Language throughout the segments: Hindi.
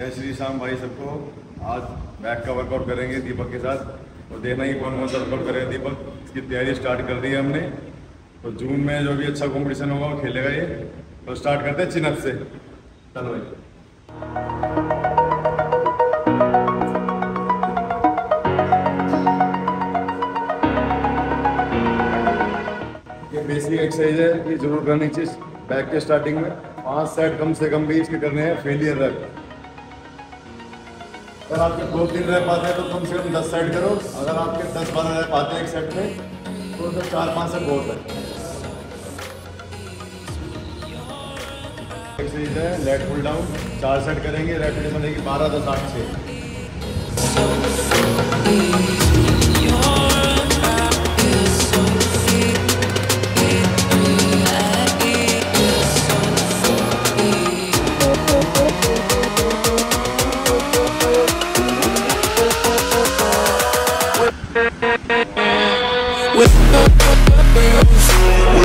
श्री श्याम भाई सबको आज बैक का वर्कआउट करेंगे दीपक के साथ और देखना ही कौन कौन सा वर्कआउट करेगा दीपक इसकी तैयारी स्टार्ट कर दी है हमने तो जून में जो भी अच्छा कॉम्पिटिशन होगा वो खेलेगा ये। तो स्टार्ट करते हैं चिनअप से। चलो भाई। बेसिक एक्सरसाइज है, ये ज़रूर करनी चाहिए। बैक के स्टार्टिंग में पाँच सेट कम से कम भी इसके करने हैं फेलियर रख। अगर आपके दो तीन रह पाते हैं तो कम से कम दस सेट करो। अगर आपके दस बारह रह पाते हैं एक सेट में तो उधर चार पाँच सेट बहुत है। एक्सरसाइज लेट पुल डाउन चार सेट करेंगे रैपिड बनेगी बारह दस आठ छः दूसरे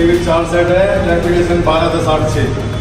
इसके चार सेट है रेपिटेशन बारह दस आठ छः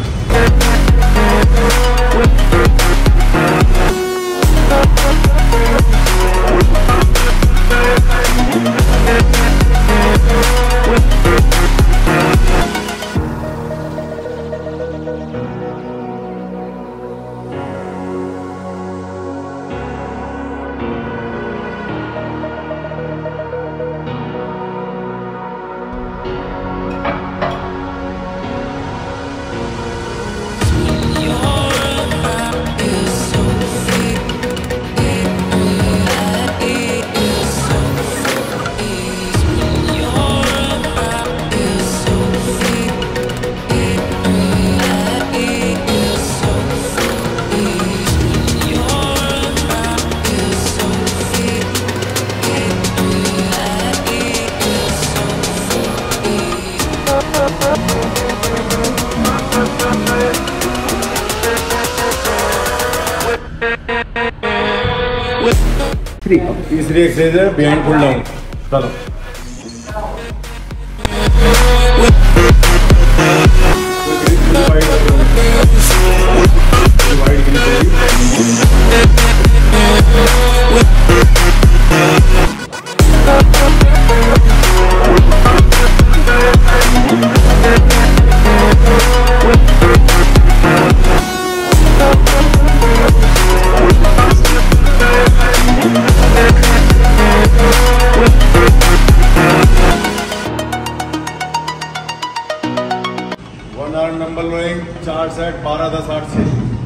तीसरी एक्सरसाइज है बिहाइंड पुल डाउन चलो। और नंबर लोएंग चार साठ बारह दस आठ छः